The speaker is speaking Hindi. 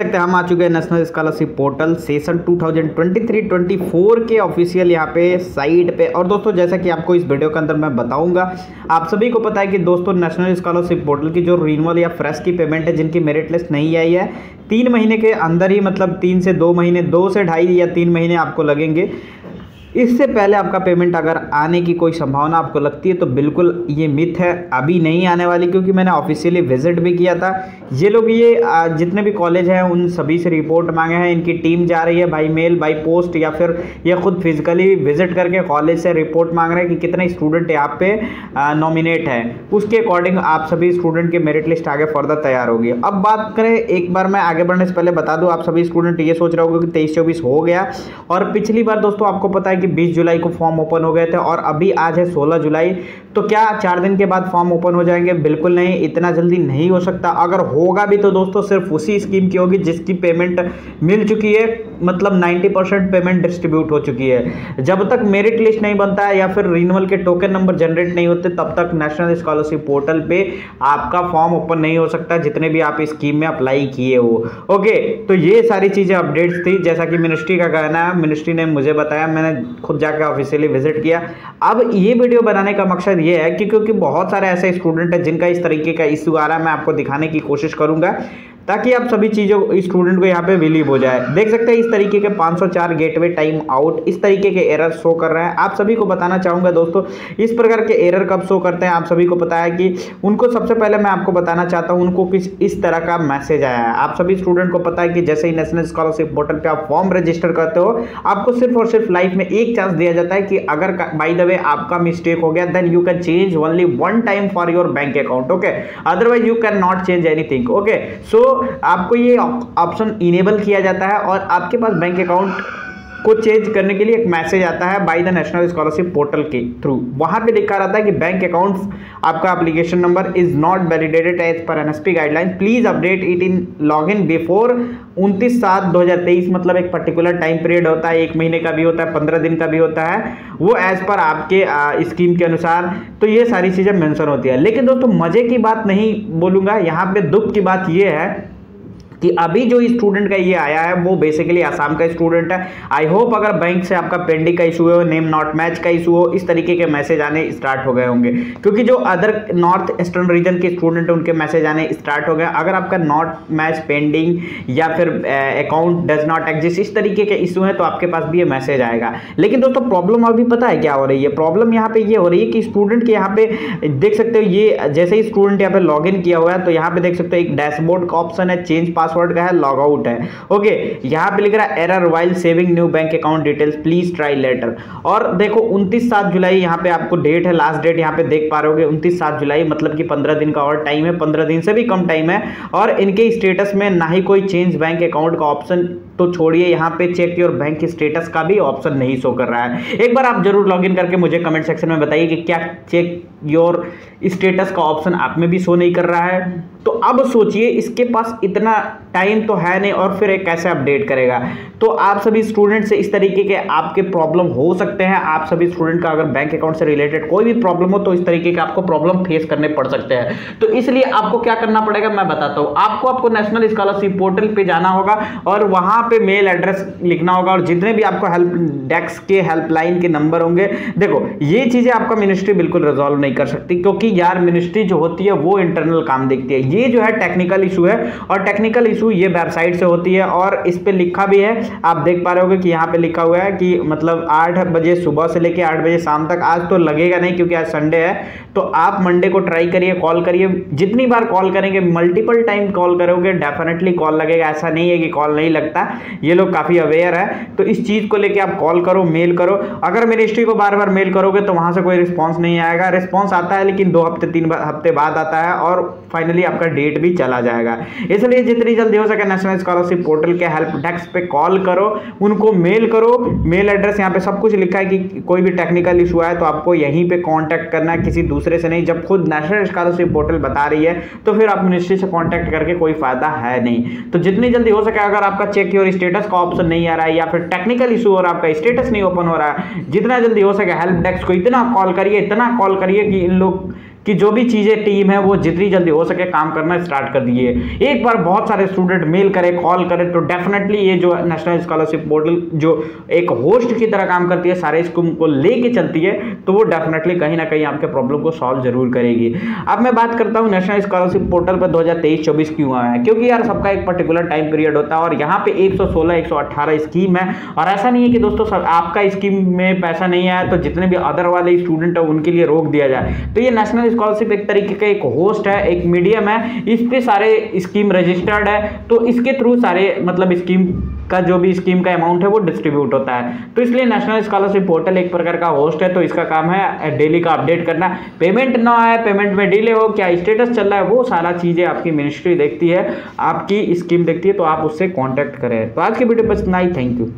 सकते हम आ चुके हैं नेशनल स्कॉलरशिप पोर्टल सेशन 2023-24 के ऑफिशियल यहाँ पे साइट पे। और दोस्तों, जैसा कि आपको इस वीडियो के अंदर मैं बताऊँगा, आप सभी को पता है कि दोस्तों नेशनल स्कॉलरशिप पोर्टल की जो रिन्यूअल या फ्रेश की पेमेंट है, जिनकी मेरिट लिस्ट नहीं आई है, तीन महीने के अंदर ही मतलब तीन से दो महीने, दो से ढाई या तीन महीने आपको लगेंगे। इससे पहले आपका पेमेंट अगर आने की कोई संभावना आपको लगती है तो बिल्कुल ये मिथ है। अभी नहीं आने वाली, क्योंकि मैंने ऑफिशियली विज़िट भी किया था। ये लोग ये जितने भी कॉलेज हैं, उन सभी से रिपोर्ट मांगे हैं। इनकी टीम जा रही है बाई मेल बाई पोस्ट या फिर ये खुद फिजिकली विज़िट करके कॉलेज से रिपोर्ट मांग रहे हैं कि कितने स्टूडेंट यहाँ पे नॉमिनेट हैं। उसके अकॉर्डिंग आप सभी स्टूडेंट की मेरिट लिस्ट आगे फर्दर तैयार होगी। अब बात करें, एक बार मैं आगे बढ़ने से पहले बता दूँ, आप सभी स्टूडेंट ये सोच रहे होगे कि तेईस चौबीस हो गया। और पिछली बार दोस्तों, आपको पता है कि 20 जुलाई को फॉर्म ओपन हो गए थे और अभी आज है 16 जुलाई। तो क्या चार दिन के बाद फॉर्म ओपन हो जाएँगे? बिल्कुल नहीं, इतना जल्दी नहीं हो सकता। अगर होगा भी तो दोस्तों सिर्फ़ उसी स्कीम की होगी जिसकी पेमेंट मिल चुकी है। मतलब 90 परसेंट पेमेंट डिस्ट्रीब्यूट हो चुकी है। जब तक मेरिट लिस्ट नहीं बनता है या फिर रिन्यूअल के टोकन नंबर जनरेट नहीं होते, तब तक नेशनल स्कॉलरशिप पोर्टल पे आपका फॉर्म ओपन नहीं हो सकता, जितने भी आप स्कीम में अप्लाई किए हो। ओके तो ये सारी चीज़ें अपडेट्स थी। जैसा कि मिनिस्ट्री का कहना है मिनिस्ट्री ने मुझे बताया, मैंने खुद जाकर ऑफिशियली विज़िट किया। अब ये वीडियो बनाने का मकसद ये है कि क्योंकि बहुत सारे ऐसे स्टूडेंट हैं जिनका इस तरीके का इशू आ रहा है मैं आपको दिखाने की कोशिश करूँगा। ताकि आप सभी चीज़ों स्टूडेंट को यहाँ पे बिलीव हो जाए। देख सकते हैं इस तरीके के 504 गेटवे टाइम आउट इस तरीके के एरर शो कर रहे हैं। आप सभी को बताना चाहूँगा दोस्तों, इस प्रकार के एरर कब शो करते हैं? आप सभी को पता है कि उनको सबसे पहले मैं आपको बताना चाहता हूँ, उनको किस इस तरह का मैसेज आया है। आप सभी स्टूडेंट को पता है कि जैसे ही नेशनल स्कॉलरशिप पोर्टल पर आप फॉर्म रजिस्टर करते हो, आपको सिर्फ़ और सिर्फ़ लाइफ में एक चांस दिया जाता है कि अगर बाई द वे आपका मिस्टेक हो गया then you can change only one time for your bank account okay otherwise you can not change anything okay so आपको ये ऑप्शन इनेबल किया जाता है और आपके पास बैंक अकाउंट को चेंज करने के लिए एक मैसेज आता है by the national scholarship portal के थ्रू वहाँ पे लिखा रहता है कि बैंक अकाउंट आपका application number is not validated as per NSP guideline please update it in log in before उनतीस सात दो मतलब एक पर्टिकुलर टाइम पीरियड होता है, एक महीने का भी होता है, पंद्रह दिन का भी होता है, वो एज पर आपके स्कीम के अनुसार. तो ये सारी चीज़ें मेंशन होती है. लेकिन दोस्तों, मज़े की बात नहीं बोलूँगा, यहाँ पे दुख की बात ये है कि अभी जो स्टूडेंट का ये आया है, वो बेसिकली आसाम का स्टूडेंट है। आई होप अगर बैंक से आपका पेंडिंग का इशू हो नेम नॉट मैच का इशू हो इस तरीके के मैसेज आने स्टार्ट हो गए होंगे। क्योंकि जो अदर नॉर्थ ईस्टर्न रीजन के स्टूडेंट उनके मैसेज आने स्टार्ट हो गए। अगर आपका नॉट मैच पेंडिंग या फिर अकाउंट डज नॉट एग्जिस्ट इस तरीके के इशू है तो आपके पास भी ये मैसेज आएगा। लेकिन दोस्तों प्रॉब्लम अभी पता है क्या हो रही है? प्रॉब्लम यहाँ पे ये हो रही है कि स्टूडेंट के यहाँ पे देख सकते हो, ये जैसे ही स्टूडेंट यहाँ पे लॉग किया हुआ है तो यहाँ पे देख सकते हो, एक डैशबोर्ड का ऑप्शन है चेंज पासवर्ड का है लॉग आउट है। ओके यहाँ पे लिख रहा है error while saving new bank account details please try later और देखो, उनतीस सात जुलाई यहाँ पे आपको डेट है लास्ट डेट यहाँ पे देख पा रहे हो उनतीस सात जुलाई मतलब कि पंद्रह दिन का और टाइम है, पंद्रह दिन से भी कम टाइम है। और इनके स्टेटस में ना ही कोई चेंज बैंक अकाउंट का ऑप्शन तो छोड़िए, यहाँ पे चेक योर बैंक स्टेटस का भी ऑप्शन नहीं शो कर रहा है। एक बार आप ज़रूर लॉगिन करके मुझे कमेंट सेक्शन में बताइए कि क्या चेक योर स्टेटस का ऑप्शन आप में भी शो नहीं कर रहा है। तो अब सोचिए, इसके पास इतना टाइम तो है नहीं और फिर कैसे अपडेट करेगा? तो आप सभी स्टूडेंट से इस तरीके के आपके प्रॉब्लम हो सकते हैं। आप सभी स्टूडेंट का अगर बैंक अकाउंट से रिलेटेड कोई भी प्रॉब्लम हो तो इस तरीके के आपको प्रॉब्लम फेस करने पड़ सकते हैं। तो इसलिए आपको क्या करना पड़ेगा, मैं बताता हूँ। आपको आपको नेशनल स्कॉलरशिप पोर्टल पे जाना होगा और वहाँ पर मेल एड्रेस लिखना होगा और जितने भी आपको हेल्प डेस्क के हेल्पलाइन के नंबर होंगे, देखो, ये चीज़ें आपका मिनिस्ट्री बिल्कुल रिजॉल्व नहीं कर सकती क्योंकि यार मिनिस्ट्री जो होती है, वो इंटरनल काम देखती है। ये जो है टेक्निकल इशू है और टेक्निकल इशू ये वेबसाइट से होती है और इस पर लिखा भी है। आप देख पा रहे हो कि यहाँ पे लिखा हुआ है कि मतलब आठ बजे सुबह से लेकर आठ बजे शाम तक, आज तो लगेगा नहीं क्योंकि आज संडे है। तो आप मंडे को ट्राई करिए कॉल करिए। जितनी बार कॉल करेंगे मल्टीपल टाइम कॉल करोगे डेफिनेटली कॉल लगेगा। ऐसा नहीं है कि कॉल नहीं लगता। ये लोग काफ़ी अवेयर है। तो इस चीज़ को लेकर आप कॉल करो मेल करो। अगर मेरी मिनिस्ट्री को बार बार मेल करोगे तो वहाँ से कोई रिस्पॉन्स नहीं आएगा। रिस्पॉन्स आता है, लेकिन दो हफ़्ते, तीन हफ़्ते बाद आता है और फाइनली आपका डेट भी चला जाएगा। इसलिए जितनी जल्दी हो सके नेशनल स्कॉलरशिप पोर्टल के हेल्प डेस्क पे कॉल करो, उनको मेल करो मेल एड्रेस यहाँ पे सब कुछ लिखा है कि कोई भी टेक्निकल इशू आए तो आपको यहीं पे कांटेक्ट करना है, किसी दूसरे से नहीं। जब खुद नेशनल स्कॉलरशिप पोर्टल बता रही है तो फिर आप मिनिस्ट्री से कॉन्टैक्ट करके कोई फ़ायदा है नहीं। तो जितनी जल्दी हो सके, अगर आपका चेक योर स्टेटस का ऑप्शन नहीं आ रहा है या फिर टेक्निकल इशू और आपका स्टेटस नहीं ओपन हो रहा है, जितना जल्दी हो सके हेल्प डेस्क को इतना कॉल करिए, इतना कॉल करिए कि इन लोग कि जो भी चीज़ें टीम है, वो जितनी जल्दी हो सके काम करना स्टार्ट कर दिए। एक बार बहुत सारे स्टूडेंट मेल करें कॉल करें तो डेफिनेटली ये जो नेशनल स्कॉलरशिप पोर्टल जो एक होस्ट की तरह काम करती है, सारे स्कूल को लेके चलती है तो वो डेफिनेटली कहीं ना कहीं आपके प्रॉब्लम को सॉल्व ज़रूर करेगी। अब मैं बात करता हूँ नेशनल स्कॉलरशिप पोर्टल पर दो हज़ार क्यों आया है, क्योंकि यार सबका एक पर्टिकुलर टाइम पीरियड होता है, और यहाँ पे एक सौ स्कीम है, और ऐसा नहीं है कि दोस्तों सब, आपका स्कीम में पैसा नहीं आया तो जितने भी अदर वाले स्टूडेंट है, उनके लिए रोक दिया जाए। तो ये नेशनल स्कॉलरशिप एक तरीके का एक होस्ट है, एक मीडियम है। इस पे सारे स्कीम रजिस्टर्ड है। तो इसके थ्रू सारे मतलब स्कीम का जो भी स्कीम का अमाउंट है, वो डिस्ट्रीब्यूट होता है। तो इसलिए नेशनल स्कॉलरशिप पोर्टल एक प्रकार का होस्ट है तो इसका काम है डेली का अपडेट करना। पेमेंट ना आए पेमेंट में डिले हो, क्या स्टेटस चल रहा है, वो सारा चीज़ें आपकी मिनिस्ट्री देखती है, आपकी स्कीम देखती है तो आप उससे कॉन्टैक्ट करें। तो आज की वीडियो बस इतना ही थैंक यू